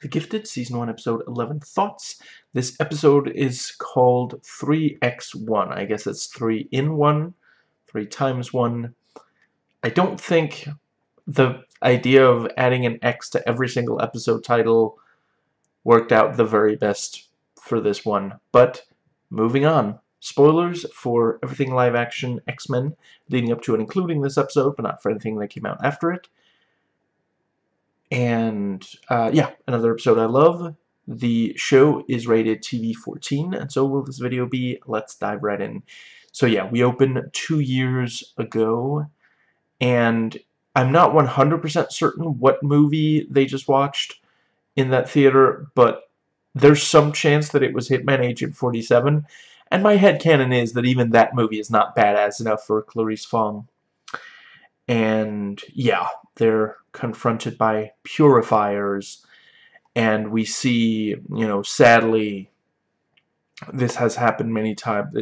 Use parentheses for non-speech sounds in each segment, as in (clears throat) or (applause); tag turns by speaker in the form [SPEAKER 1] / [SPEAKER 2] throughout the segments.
[SPEAKER 1] The Gifted, Season 1, Episode 11, Thoughts. This episode is called 3x1. I guess it's 3 in 1, 3 times 1. I don't think the idea of adding an X to every single episode title worked out the very best for this one. But moving on. Spoilers for everything live action X-Men leading up to and including this episode, but not for anything that came out after it. And uh, yeah, another episode I love. The show is rated TV 14, and so will this video be. Let's dive right in. So yeah, we opened two years ago, and I'm not 100% certain what movie they just watched in that theater, but there's some chance that it was Hitman Agent 47, and my head canon is that even that movie is not badass enough for Clarice Fong. And yeah, they're confronted by purifiers, and we see, you know, sadly, this has happened many times.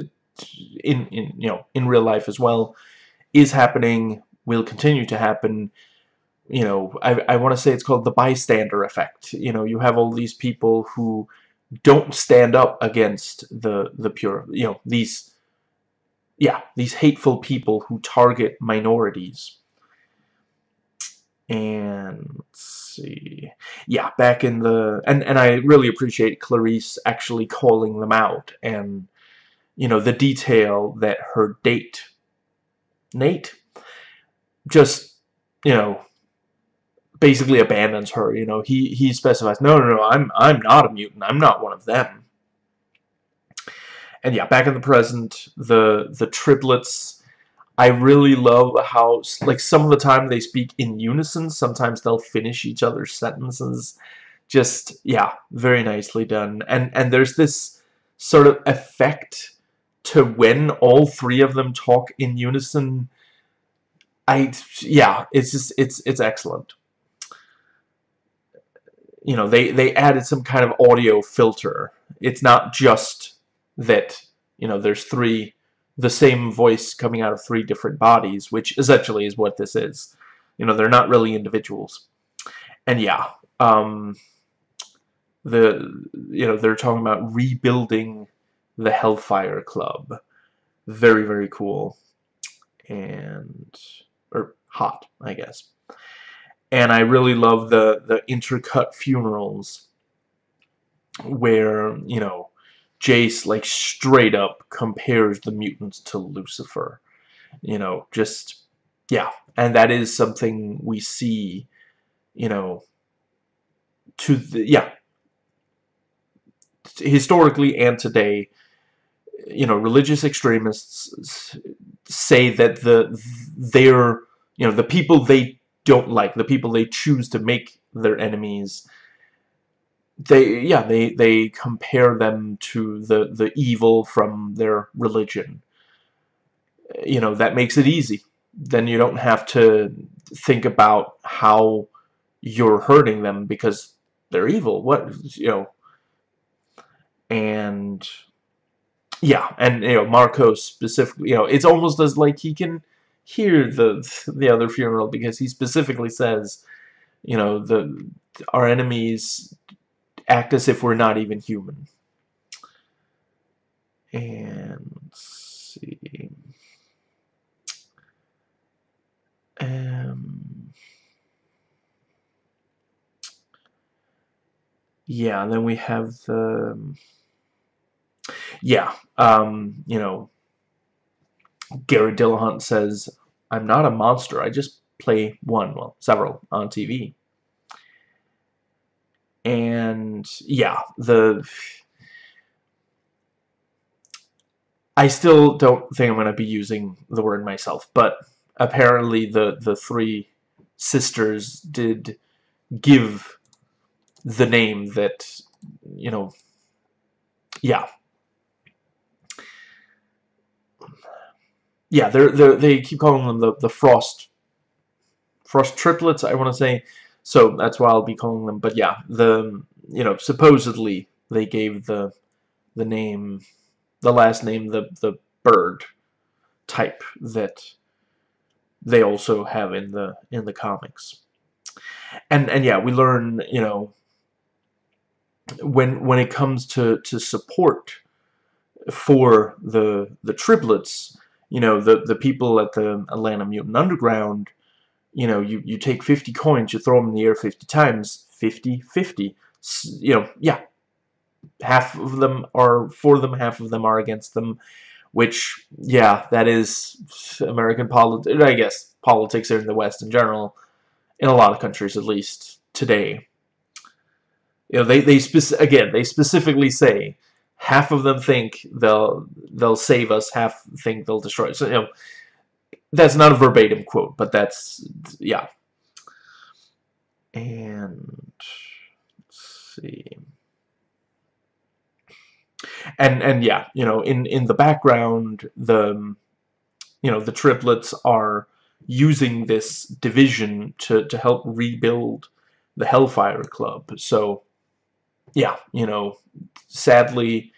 [SPEAKER 1] In in you know in real life as well, is happening, will continue to happen you know, I, I want to say it's called the bystander effect. You know, you have all these people who don't stand up against the the pure, you know, these, yeah, these hateful people who target minorities. And let's see, yeah, back in the, and, and I really appreciate Clarice actually calling them out and, you know, the detail that her date, Nate, just, you know, basically abandons her. You know, he he specifies, no, no, no, I'm I'm not a mutant. I'm not one of them. And yeah, back in the present, the the triplets. I really love how, like, some of the time they speak in unison. Sometimes they'll finish each other's sentences. Just, yeah, very nicely done. And and there's this sort of effect to when all three of them talk in unison. I, yeah, it's just, it's, it's excellent you know, they, they added some kind of audio filter. It's not just that, you know, there's three, the same voice coming out of three different bodies, which essentially is what this is. You know, they're not really individuals. And yeah, um, the, you know, they're talking about rebuilding the Hellfire Club. Very, very cool. And, or hot, I guess and I really love the the intercut funerals where you know Jace like straight up compares the mutants to Lucifer you know just yeah. And that is something we see you know to the yeah. Historically and today you know religious extremists say that the their you know the people they don't like, the people they choose to make their enemies, they yeah they they compare them to the the evil from their religion. You know that makes it easy. Then you don't have to think about how you're hurting them because they're evil. What you know, and yeah, and you know Marcos specifically. You know, it's almost as like he can hear the the other funeral because he specifically says, you know, the our enemies act as if we're not even human. And see. Um, yeah, and then we have the yeah, um, you know, Gary Dillahunt says, I'm not a monster, I just play one, well, several on TV. And yeah, the I still don't think I'm going to be using the word myself, but apparently the the three sisters did give the name that you know yeah yeah, they're, they're they keep calling them the the frost frost triplets. I want to say, so that's why I'll be calling them. But yeah, the you know supposedly they gave the the name, the last name, the the bird type that they also have in the in the comics. And and yeah, we learn you know when when it comes to to support for the the triplets, you know, the the people at the Atlanta Mutant Underground, you know, you you take 50 coins, you throw them in the air 50 times, 50 50. You know, yeah. Half of them are for them, half of them are against them, which yeah, that is American politics, I guess politics in the West in general, in a lot of countries at least today. You know, they they again they specifically say half of them think they'll they'll save us, half think they'll destroy us. So, you know, that's not a verbatim quote, but that's yeah. And let's see. And and yeah, you know, in in the background, the you know the triplets are using this division to to help rebuild the Hellfire Club. So yeah, you know, sadly,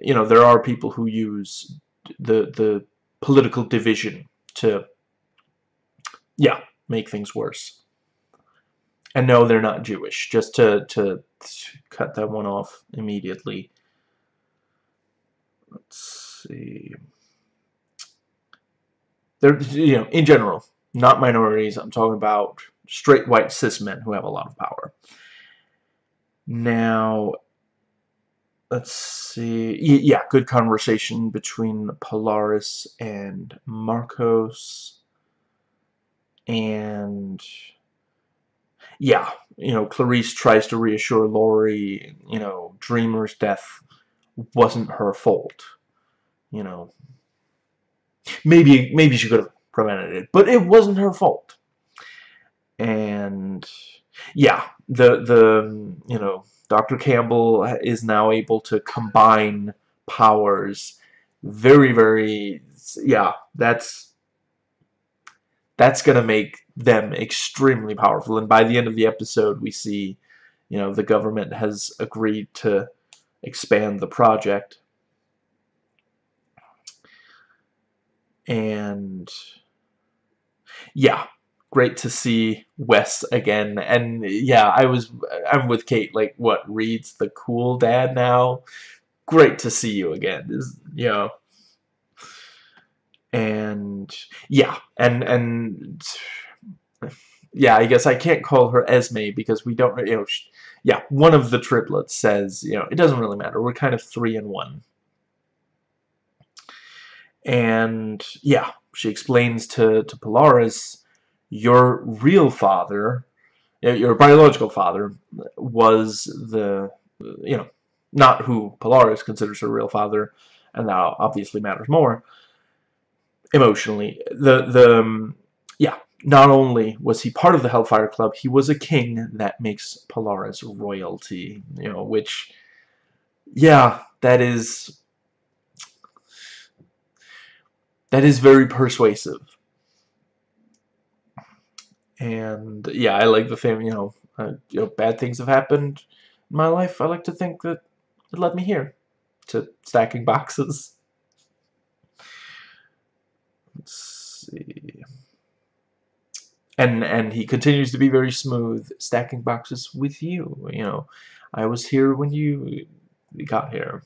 [SPEAKER 1] you know, there are people who use the the political division to, yeah, make things worse. And no, they're not Jewish. Just to, to, cut that one off immediately. Let's see. They're, you know, in general, not minorities. I'm talking about straight white cis men who have a lot of power. Now, let's see. Yeah, good conversation between Polaris and Marcos. And yeah, you know, Clarice tries to reassure Lori, you know, Dreamer's death wasn't her fault. You know, maybe maybe she could have prevented it, but it wasn't her fault. And yeah, the the you know Dr. Campbell is now able to combine powers very very yeah that's that's gonna make them extremely powerful and by the end of the episode we see you know the government has agreed to expand the project and yeah great to see Wes again. And yeah, I was I'm with Kate. Like, what Reed's the cool dad now? Great to see you again. Is you know. And yeah, and and yeah, I guess I can't call her Esme because we don't, you know, yeah, one of the triplets says, you know, it doesn't really matter. We're kind of three in one. And yeah, she explains to, to Polaris your real father, your biological father, was the, you know, not who Polaris considers her real father, and that obviously matters more emotionally. The, the, um, yeah, not only was he part of the Hellfire Club, he was a king that makes Polaris royalty, you know, which, yeah, that is, that is very persuasive and yeah, I like the thing. You know, uh, you know, bad things have happened in my life. I like to think that it led me here to stacking boxes. Let's see. And and he continues to be very smooth stacking boxes with you. You know, I was here when you got here.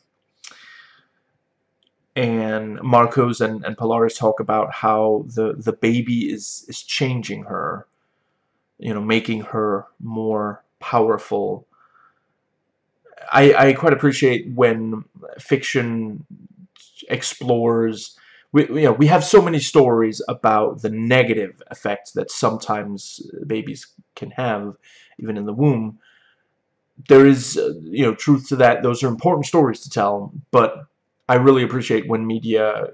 [SPEAKER 1] And Marcos and, and Polaris talk about how the, the baby is, is changing her you know, making her more powerful. I, I quite appreciate when fiction explores we, you know, we have so many stories about the negative effects that sometimes babies can have, even in the womb. There is, uh, you know, truth to that. Those are important stories to tell, but I really appreciate when media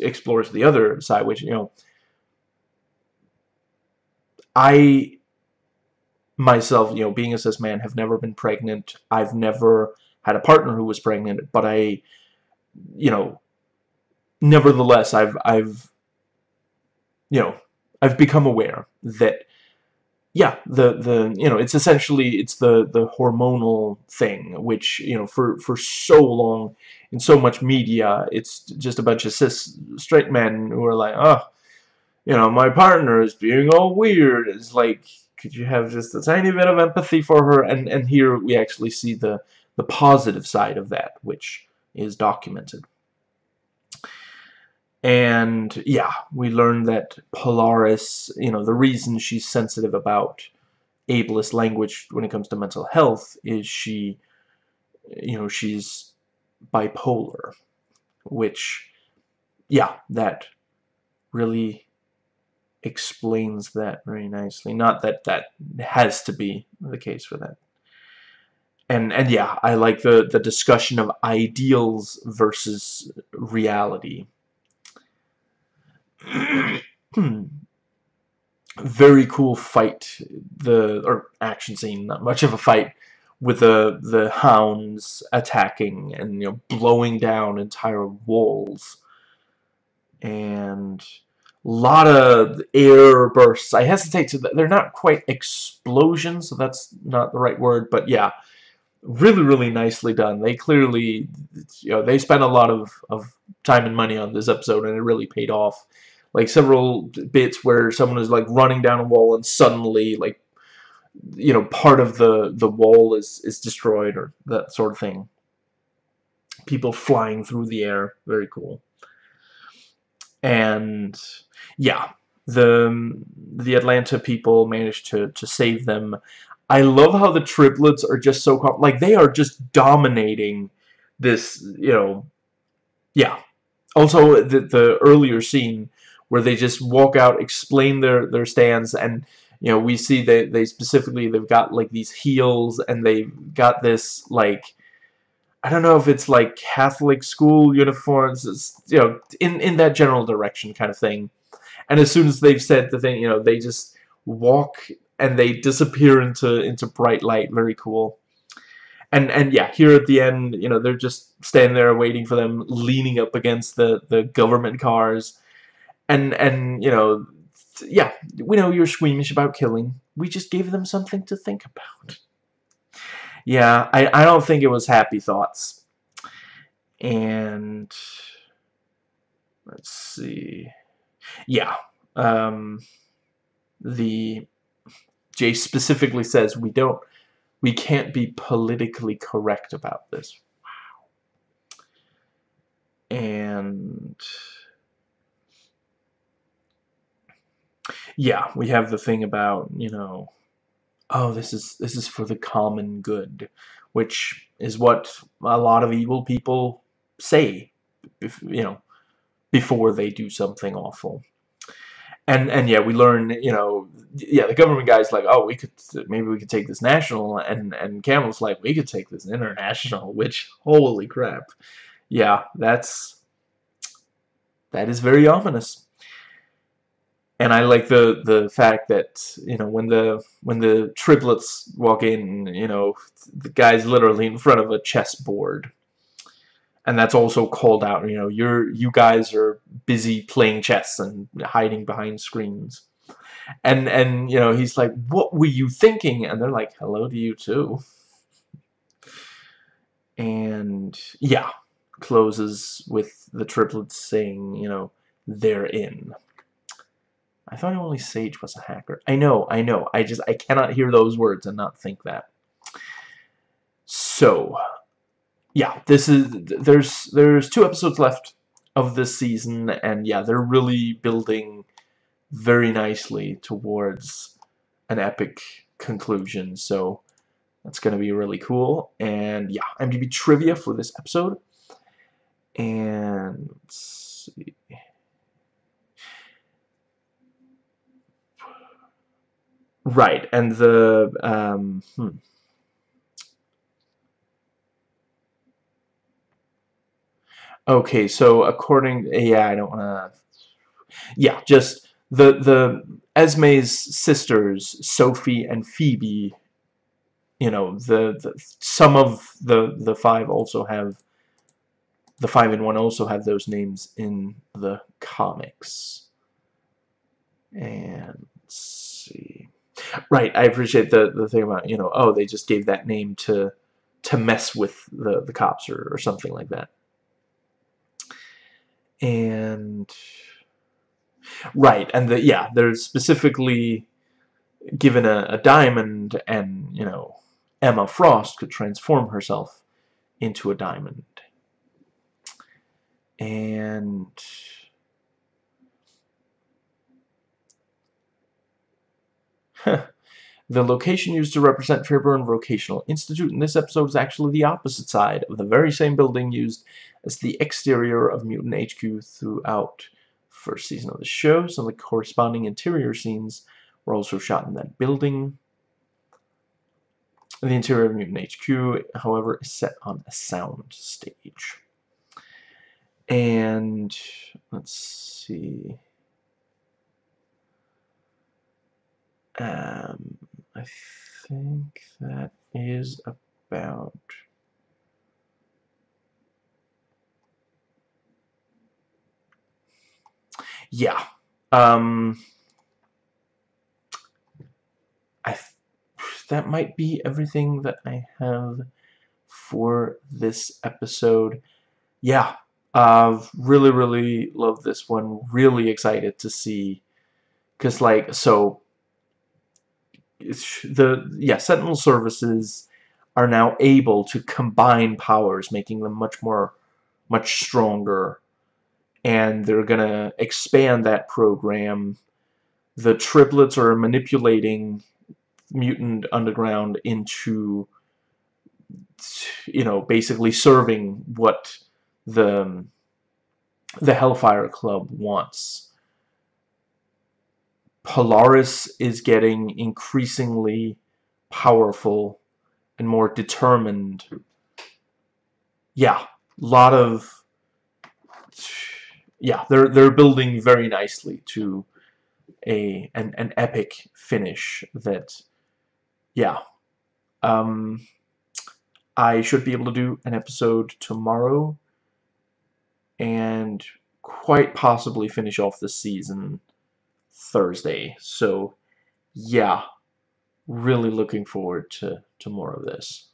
[SPEAKER 1] explores the other side, which, you know, I myself, you know, being a cis man, have never been pregnant. I've never had a partner who was pregnant, but I, you know, nevertheless, I've, I've, you know, I've become aware that, yeah, the, the, you know, it's essentially, it's the, the hormonal thing, which, you know, for, for so long, in so much media, it's just a bunch of cis straight men who are like, oh, you know, my partner is being all weird. It's like, could you have just a tiny bit of empathy for her? And and here we actually see the the positive side of that, which is documented. And yeah, we learn that Polaris, you know, the reason she's sensitive about ableist language when it comes to mental health is she, you know, she's bipolar, which, yeah, that really explains that very nicely. Not that that has to be the case for that. And and yeah, I like the the discussion of ideals versus reality. (clears throat) very cool fight the or action scene not much of a fight with the the hounds attacking and you know blowing down entire walls and lot of air bursts. I hesitate to they're not quite explosions so that's not the right word but yeah. Really really nicely done. They clearly you know they spent a lot of, of time and money on this episode and it really paid off. Like several bits where someone is like running down a wall and suddenly like you know part of the the wall is is destroyed or that sort of thing. People flying through the air. Very cool and yeah the the Atlanta people managed to to save them. I love how the triplets are just so like they are just dominating this you know yeah. Also the the earlier scene where they just walk out, explain their, their stands, and you know, we see that they specifically, they've got like these heels, and they've got this like, I don't know if it's like Catholic school uniforms, it's, you know, in, in that general direction kind of thing. And as soon as they've said the thing, you know, they just walk and they disappear into into bright light. Very cool. And and yeah, here at the end, you know, they're just standing there waiting for them, leaning up against the the government cars, and and you know yeah we know you're squeamish about killing we just gave them something to think about yeah I, I don't think it was happy thoughts. And let's see. Yeah um, the Jay specifically says we don't we can't be politically correct about this. Wow. And yeah, we have the thing about, you know, oh, this is this is for the common good, which is what a lot of evil people say, you know, before they do something awful. And and yeah, we learn, you know, yeah, the government guy's like, oh, we could maybe we could take this national, and and Campbell's like, we could take this international. (laughs) Which holy crap, yeah, that's that is very ominous and I like the the fact that you know when the when the triplets walk in, you know, the guy's literally in front of a chessboard, and that's also called out. You know, you're you guys are busy playing chess and hiding behind screens, and and you know he's like, what were you thinking? And they're like, hello to you too. And yeah, closes with the triplets saying, you know, they're in. I thought only Sage was a hacker. I know, I know. I just, I cannot hear those words and not think that. So, yeah, this is, there's, there's two episodes left of this season, and yeah, they're really building very nicely towards an epic conclusion, so that's going to be really cool. And yeah, IMDb trivia for this episode. And let's see. Right, and the um, hmm. Okay, so according, yeah, I don't want to. Yeah, just the the Esme's sisters, Sophie and Phoebe. You know, the, the some of the the five also have the five and one also have those names in the comics. And see. Right, I appreciate the the thing about you know oh they just gave that name to to mess with the the cops or or something like that. And right, and the yeah, they're specifically given a, a diamond and, you know, Emma Frost could transform herself into a diamond. And the location used to represent Fairburn Vocational Institute in this episode is actually the opposite side of the very same building used as the exterior of Mutant HQ throughout first season of the show. Some of the corresponding interior scenes were also shot in that building. The interior of Mutant HQ, however, is set on a sound stage. And let's see. Um, I think that is about yeah um I that might be everything that I have for this episode. Yeah uh really really love this one. Really excited to see because like so the yeah Sentinel services are now able to combine powers, making them much more much stronger, and they're gonna expand that program. The triplets are manipulating mutant underground into you know basically serving what the the Hellfire Club wants Polaris is getting increasingly powerful and more determined. Yeah, a lot of yeah, they're they're building very nicely to a an an epic finish that yeah. Um I should be able to do an episode tomorrow and quite possibly finish off the season Thursday. So, yeah, really looking forward to, to more of this.